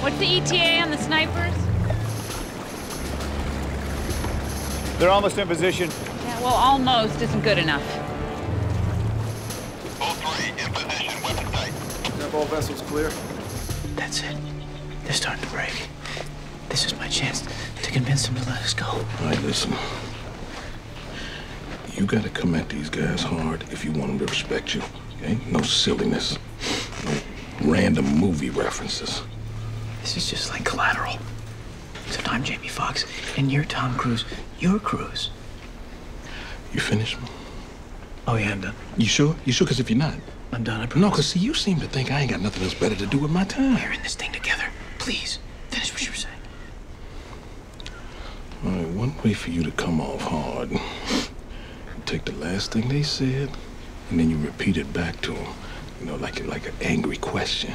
What's the ETA on the snipers? They're almost in position. Yeah, well, almost isn't good enough. All three in position, weapon tight. Have all vessels clear? That's it. They're starting to break. This is my chance to convince them to let us go. All right, listen. You gotta come at these guys hard if you want them to respect you. Okay? No silliness. No random movie references. This is just like collateral. Except I'm Jamie Foxx, and you're Tom Cruise. You're Cruise. You finished? Me? Oh, yeah, I'm done. You sure? You sure? Because if you're not, I'm done. I no, promise. because see, you seem to think I ain't got nothing else better to do with my time. We're in this thing together. Please, finish what you were saying. All right, one way for you to come off hard. You take the last thing they said, and then you repeat it back to them. You know, like like an angry question.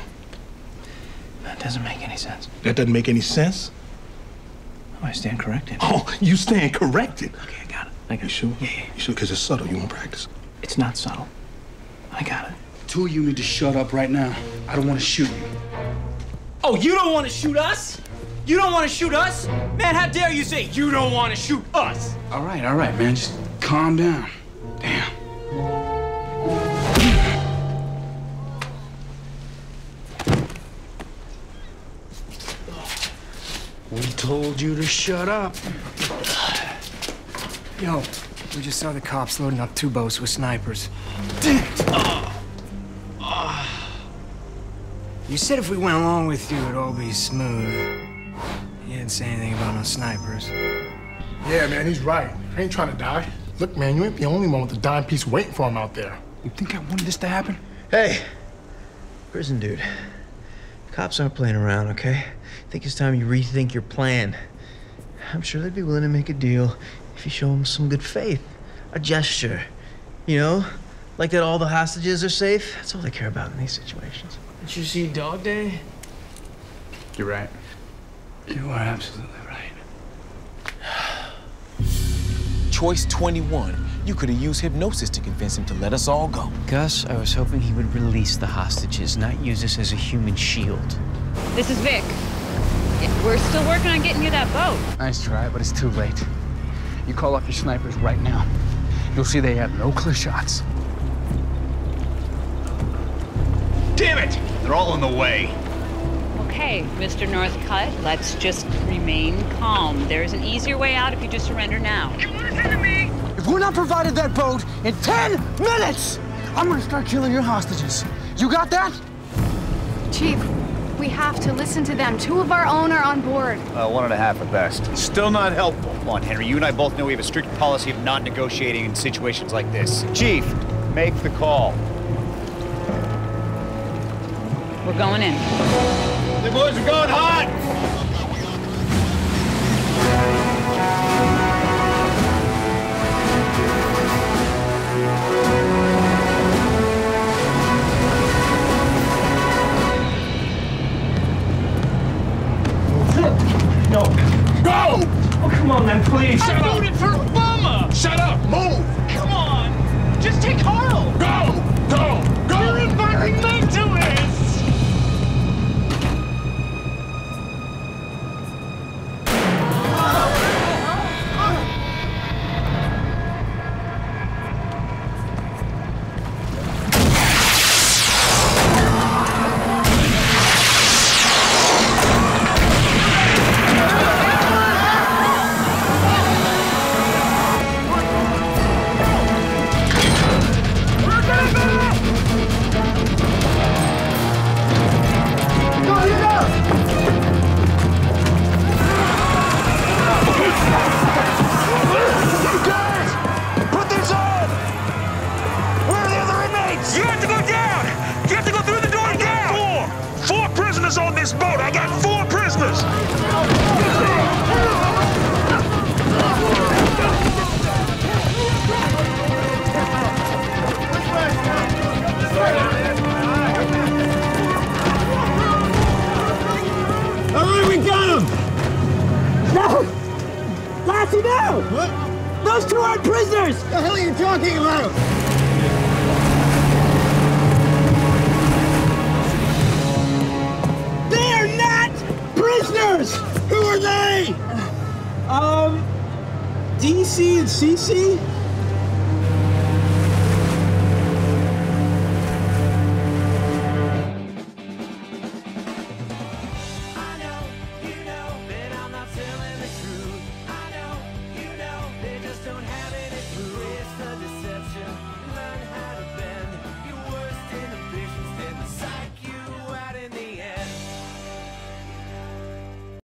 That doesn't make any sense. That doesn't make any sense. Oh, I stand corrected. Oh, you stand corrected. Okay, I got it. I got You it. sure? Yeah, yeah, yeah. You sure? Because it's subtle. You want practice? It's not subtle. I got it. Two of you need to shut up right now. I don't want to shoot you. Oh, you don't want to shoot us? You don't want to shoot us? Man, how dare you say you don't want to shoot us? All right, all right, man. Just calm down. Told you to shut up. Yo, we just saw the cops loading up two boats with snipers. You said if we went along with you, it'd all be smooth. You didn't say anything about no snipers. Yeah, man, he's right. I ain't trying to die. Look, man, you ain't the only one with a dime piece waiting for him out there. You think I wanted this to happen? Hey, prison dude. Cops aren't playing around, okay? I think it's time you rethink your plan. I'm sure they'd be willing to make a deal if you show them some good faith, a gesture. You know, like that all the hostages are safe. That's all they care about in these situations. Did you see Dog Day? You're right. You are absolutely right. Choice 21. You could have used hypnosis to convince him to let us all go. Gus, I was hoping he would release the hostages, not use us as a human shield. This is Vick. We're still working on getting you that boat. Nice try, but it's too late. You call off your snipers right now. You'll see they have no clear shots. Damn it! They're all in the way. Okay, Mr. Northcutt, let's just remain calm. There's an easier way out if you just surrender now. If we're not provided that boat in 10 minutes, I'm gonna start killing your hostages. You got that? Chief, we have to listen to them. Two of our own are on board. Uh, one and a half at best. Still not helpful. Come on, Henry. You and I both know we have a strict policy of not negotiating in situations like this. Chief, make the call. We're going in. The boys are going hot! Then, please. On this boat! I got four prisoners! All right, we got him. No. Lassie, no. What? Those two aren't prisoners. The hell are you talking about? Um, DC and CC?